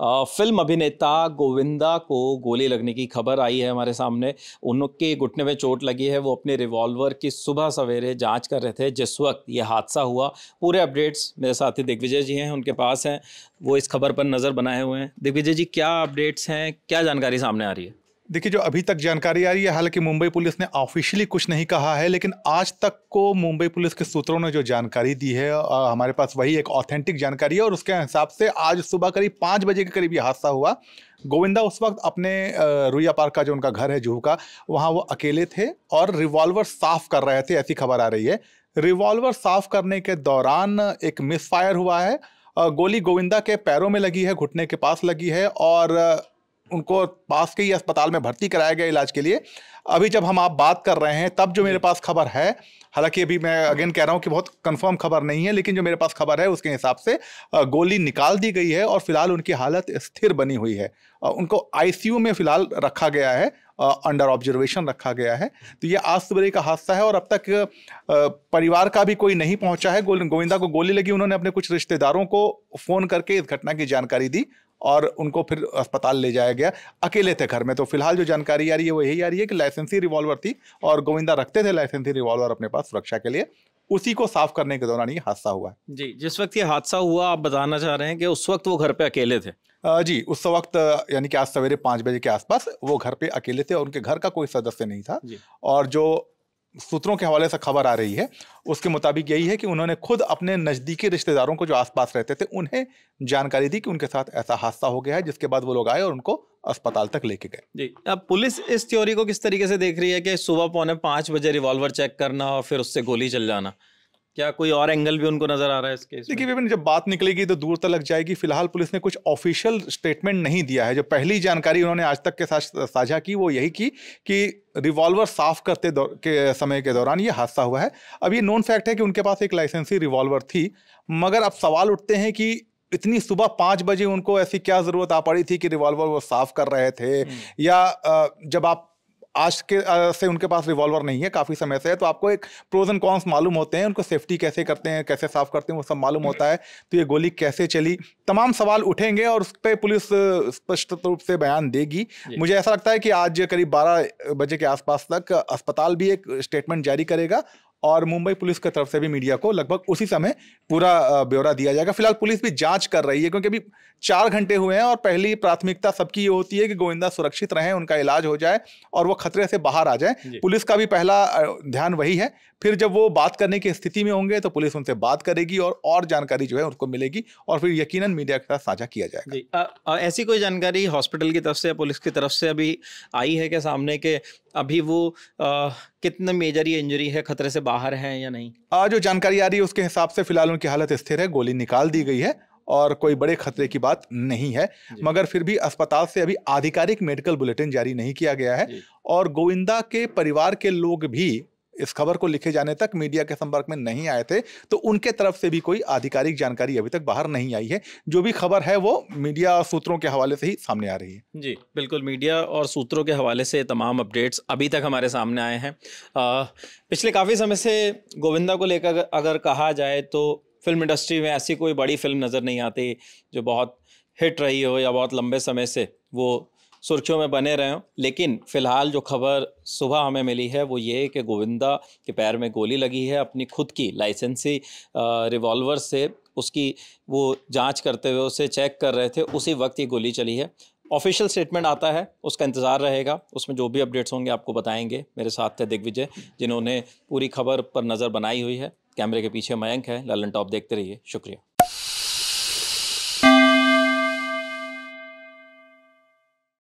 Film अभिनेता गोविंदा को गोली लगने की खबर आई है हमारे सामने। उनके घुटने में चोट लगी है। वो अपने रिवॉल्वर की सुबह सवेरे जाँच कर रहे थे जिस वक्त ये हादसा हुआ। पूरे अपडेट्स मेरे साथी दिग्विजय जी हैं, उनके पास हैं। वो इस खबर पर नज़र बनाए हुए हैं। दिग्विजय जी, क्या अपडेट्स हैं? क्या जानकारी सामने आ रही है? देखिए जो अभी तक जानकारी आ रही है हालाँकि मुंबई पुलिस ने ऑफिशियली कुछ नहीं कहा है लेकिन आज तक को मुंबई पुलिस के सूत्रों ने जो जानकारी दी है आ, हमारे पास वही एक ऑथेंटिक जानकारी है और उसके हिसाब से आज सुबह करीब पाँच बजे के करीब ये हादसा हुआ। गोविंदा उस वक्त अपने रुइया पार्क का जो उनका घर है जूहू का वहाँ वो अकेले थे और रिवॉल्वर साफ़ कर रहे थे ऐसी खबर आ रही है। रिवॉल्वर साफ़ करने के दौरान एक मिस फायर हुआ है। गोली गोविंदा के पैरों में लगी है घुटने के पास लगी है और उनको पास के ही अस्पताल में भर्ती कराया गया इलाज के लिए। अभी जब हम आप बात कर रहे हैं, तब जो मेरे पास खबर है, हालाँकि अभी मैं अगेन कह रहा हूँ कि बहुत कंफर्म खबर नहीं है, लेकिन जो मेरे पास खबर है, उसके हिसाब से गोली निकाल दी गई है और फ़िलहाल उनकी हालत स्थिर बनी हुई है। उनको आईसीयू में फ़िलहाल रखा गया है अंडर ऑब्जर्वेशन रखा गया है। तो ये आज सुबह का हादसा है और अब तक परिवार का भी कोई नहीं पहुँचा है। गोविंदा को गोली लगी, उन्होंने अपने कुछ रिश्तेदारों को फ़ोन करके इस घटना की जानकारी दी। और उनको फिर अस्पताल ले जाया गया। अकेले थे घर में तो फ़िलहाल जो जानकारी आ रही है वो यही आ रही है कि लाइसेंसी रिवॉल्वर थी और गोविंदा रखते थे लाइसेंसी रिवॉल्वर अपने पास सुरक्षा के लिए। उसी को साफ़ करने के दौरान ये हादसा हुआ है। जी जिस वक्त ये हादसा हुआ आप बताना चाह रहे हैं कि उस वक्त वो घर पे अकेले थे? जी उस वक्त यानी कि आज सवेरे पाँच बजे के आसपास वो घर पे अकेले थे और उनके घर का कोई सदस्य नहीं था। और जो सूत्रों के हवाले से खबर आ रही है। उसके मुताबिक यही है कि उन्होंने खुद अपने नज़दीकी रिश्तेदारों को जो आसपास रहते थे, उन्हें जानकारी दी कि उनके साथ ऐसा हादसा हो गया है, जिसके बाद वो लोग आए और उनको अस्पताल तक लेके गए। जी, अब पुलिस इस थ्योरी को किस तरीके से देख रही है कि सुबह पौने पाँच बजे रिवॉल्वर चेक करना और फिर उससे गोली चल जाना? क्या कोई और एंगल भी उनको नज़र आ रहा है इसके देखिए विपिन जब बात निकलेगी तो दूर तक लग जाएगी। फ़िलहाल पुलिस ने कुछ ऑफिशियल स्टेटमेंट नहीं दिया है। जो पहली जानकारी उन्होंने आज तक के साथ साझा की वो यही की कि रिवॉल्वर साफ़ करते के समय के दौरान ये हादसा हुआ है। अब ये नोन फैक्ट है कि उनके पास एक लाइसेंसी रिवॉल्वर थी। मगर अब सवाल उठते हैं कि इतनी सुबह पाँच बजे उनको ऐसी क्या ज़रूरत आ पड़ी थी कि रिवॉल्वर वो साफ़ कर रहे थे? हम्म। या जब आप आज के से उनके पास रिवॉल्वर नहीं है काफ़ी समय से है तो आपको एक प्रोज एंड कॉन्स मालूम होते हैं उनको सेफ्टी कैसे करते हैं कैसे साफ़ करते हैं वो सब मालूम होता है तो ये गोली कैसे चली तमाम सवाल उठेंगे और उस पर पुलिस स्पष्ट रूप से बयान देगी। मुझे ऐसा लगता है कि आज करीब बारह बजे के आसपास तक अस्पताल भी एक स्टेटमेंट जारी करेगा और मुंबई पुलिस की तरफ़ से भी मीडिया को लगभग उसी समय पूरा ब्यौरा दिया जाएगा। फ़िलहाल पुलिस भी जाँच कर रही है क्योंकि अभी चार घंटे हुए हैं और पहली प्राथमिकता सबकी ये होती है कि गोविंदा सुरक्षित रहें उनका इलाज हो जाए और वो खतरे से बाहर आ जाए। पुलिस का भी पहला ध्यान वही है। फिर जब वो बात करने की स्थिति में होंगे तो पुलिस उनसे बात करेगी और और जानकारी जो है उनको मिलेगी और फिर यकीनन मीडिया के साथ साझा किया जाएगा। ऐसी कोई जानकारी हॉस्पिटल की तरफ़ से या पुलिस की तरफ़ से अभी आई है कि सामने के अभी वो आ, कितने मेजर ये इंजरी है खतरे से बाहर है या नहीं? आ, जो जानकारी आ रही है उसके हिसाब से फ़िलहाल उनकी हालत स्थिर है गोली निकाल दी गई है और कोई बड़े खतरे की बात नहीं है। मगर फिर भी अस्पताल से अभी आधिकारिक मेडिकल बुलेटिन जारी नहीं किया गया है और गोविंदा के परिवार के लोग भी इस खबर को लिखे जाने तक मीडिया के संपर्क में नहीं आए थे तो उनके तरफ़ से भी कोई आधिकारिक जानकारी अभी तक बाहर नहीं आई है। जो भी खबर है वो मीडिया और सूत्रों के हवाले से ही सामने आ रही है। जी, बिल्कुल, मीडिया और सूत्रों के हवाले से तमाम अपडेट्स अभी तक हमारे सामने आए हैं। पिछले काफ़ी समय से गोविंदा को लेकर अगर कहा जाए तो फ़िल्म इंडस्ट्री में ऐसी कोई बड़ी फ़िल्म नज़र नहीं आती जो बहुत हिट रही हो या बहुत लंबे समय से वो सुर्खियों में बने रहे हों। लेकिन फ़िलहाल जो खबर सुबह हमें मिली है, वो ये कि गोविंदा के पैर में गोली लगी है अपनी खुद की लाइसेंसी रिवॉल्वर से। उसकी वो जाँच करते हुए उसे चेक कर रहे थे, उसी वक्त ये गोली चली है। ऑफिशियल स्टेटमेंट आता है, उसका इंतज़ार रहेगा। उसमें जो भी अपडेट्स होंगे आपको बताएँगे। मेरे साथ थे दिग्विजय, जिन्होंने पूरी खबर पर नज़र बनाई हुई है। कैमरे के पीछे मयंक है। ललन टॉप देखते रहिए। शुक्रिया।